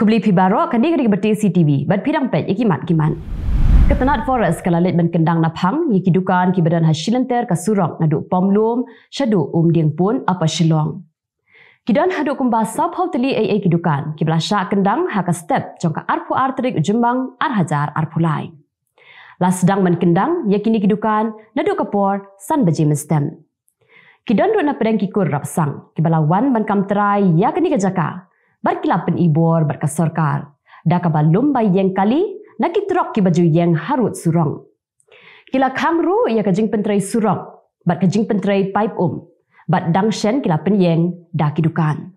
Kubli pibaro kadi kadi berti CTV, bat pidang pet ikimat kiman. Ketenat forest kalalit ben kendang napang, yiki dukan ki badan hasilenter ka surok nadu pomlum, syadu um ding pun apa shilong. Kidan haduk kumba sab hau teli AA kidukan, ki belasya kendang haka step jongka arpu arterik jembang ar hajar arpu lai. Las sedang men kendang, yakini kidukan, nadu kapor, san beji mestem. Kidan duk na pedang kikur rapsang, kibalawan ban kam terai ya kini kejaka, berkilap pen ibor berkesorkar. Dah kabalum bay yang kali, nak kitrok ki baju yang harut surong. Kila kamru ia kajing pentrai surong, bat kajing pentrai pipe um, bat dangshen kila pen yang dah kidukan.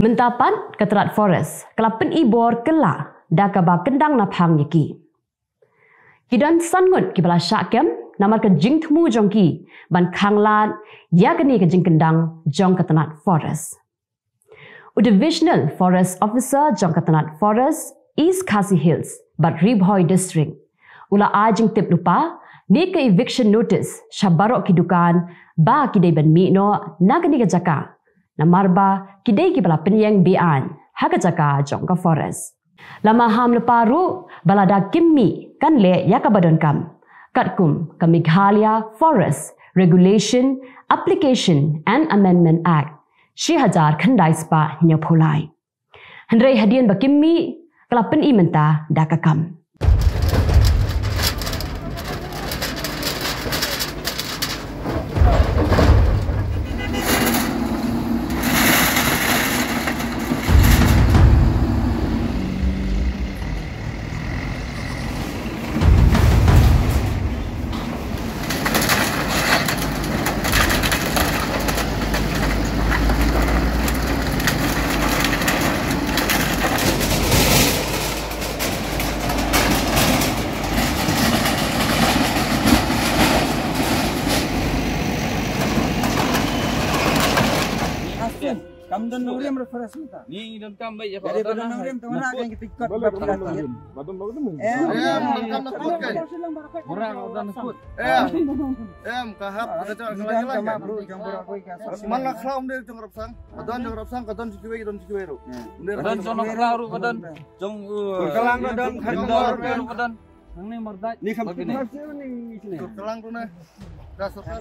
Mentapan keterat forest, kila ibor kela, dah kabah kendang naphang yaki. Kidan sangut kibala syakem, nama ke jing temu jongki, ban kanglan, ya kini ke jing kendang jong ketenat forest. A divisional forest officer jong ketenat forest East Khasi Hills, but Ribhoy district. Ula ajing tip lupa, ni ke eviction notice, syabarok kidukan, ba kidai ban mi no, na kini jaka. Namarba, kidai ki bala penyeng bian, haka jaka jong ke forest. Lama ham lupa ru, balada kimmi, kan le ya kabadon kam. Katkum, ke Meghalaya Forest Regulation, Application and Amendment Act. Shi hajar khandai spa nyapulai. Hendrai hadian bakimmi kelapen imenta dakakam. Kamu dan Nuriam referensi kita. Ni dan kam baik ya Jadi pada Nuriam tu mana yang kita ikut Boleh, berapa boleh, kali? Badan bagus tu. Eh, Eh, makan nakut kan? Orang orang sebut. Eh, em kahap ada cakap lagi sama lagi. bro, jangan berak kau ikan. Mana khaum dia jong rapsang? Kadon jong rapsang, kadon cikiwe, kadon cikiwe ro. Dan sono klaru badan. Jong Berkelang badan, Jong kan klaru badan. badan. Nang ni mardat. Ni kamu ni. Kelang tu nah. Dasar kan.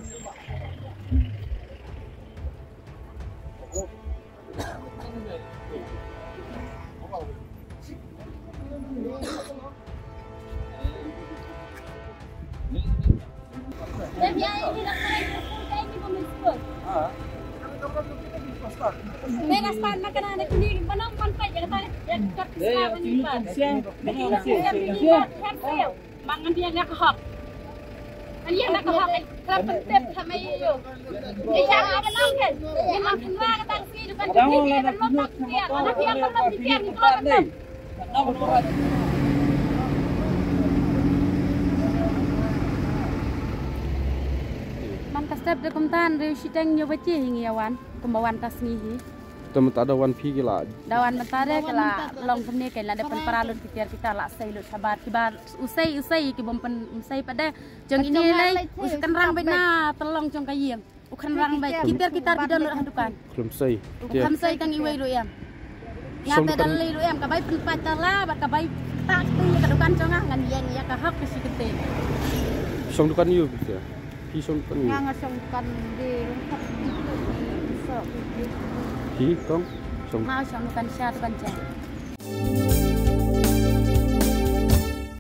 Dan dia ini nak main kain ni pun mesti. Mereka span makan anak ini mana manfaat yang kata yang kat sekarang ini pan. Siang, siang, siang. Mangan dia nak hak. Anh em đã có học làm phân tiếp thầm ấy yêu. Cái cha nó bên ông kìa. Nhưng mà thằng ra cái tăng si được con chụp đi kia Man ka step de kumtan re shitang nyo bache hingi awan kumawan tas ngihi Teman tak ada wan pi gila. dawan mentare kala long kemne ke la depan paralun pikir kita la sai lu sabar kibar usai usai ki bompen usai pada jong ini lai uskan rang bena telong jong kayeng ukan rang bai kitar kitar tidak lu hadukan Kelum say. Dia. ukam sai kang iwai lu em Som ngate kan- dalai lu em ka bai pen pacar la ba ka bai tak tu ka dukan jong ah ngan yang ya ka hak ke sikete Song dukan bisa. Pi song dukan you. ngasong kan di rumah so Pi tong. Song mau song kan syar kan